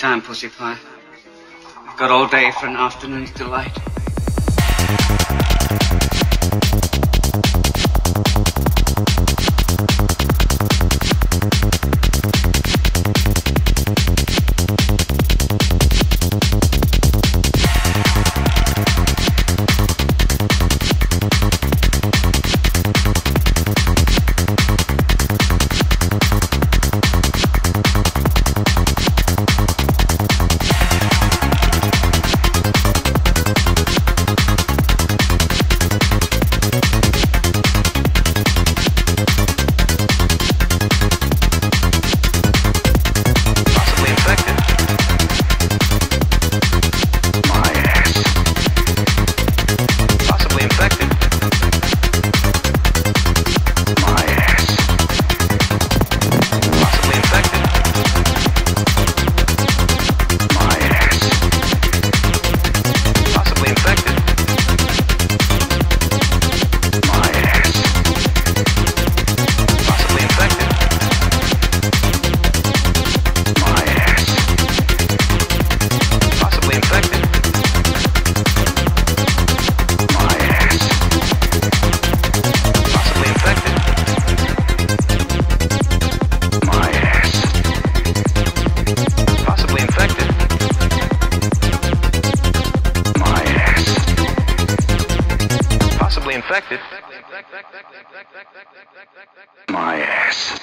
time, Pussy Pie. Got all day for an afternoon's delight. infected my ass.